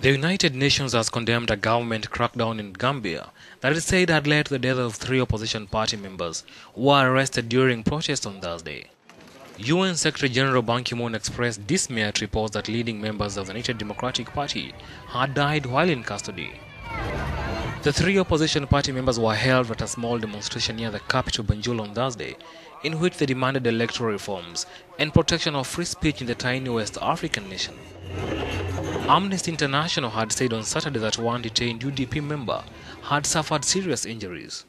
The United Nations has condemned a government crackdown in Gambia that it said had led to the death of three opposition party members who were arrested during protests on Thursday. UN Secretary General Ban Ki-moon expressed dismay at reports that leading members of the United Democratic Party had died while in custody. The three opposition party members were held at a small demonstration near the capital Banjul on Thursday, in which they demanded electoral reforms and protection of free speech in the tiny West African nation. Amnesty International had said on Saturday that one detained UDP member had suffered serious injuries.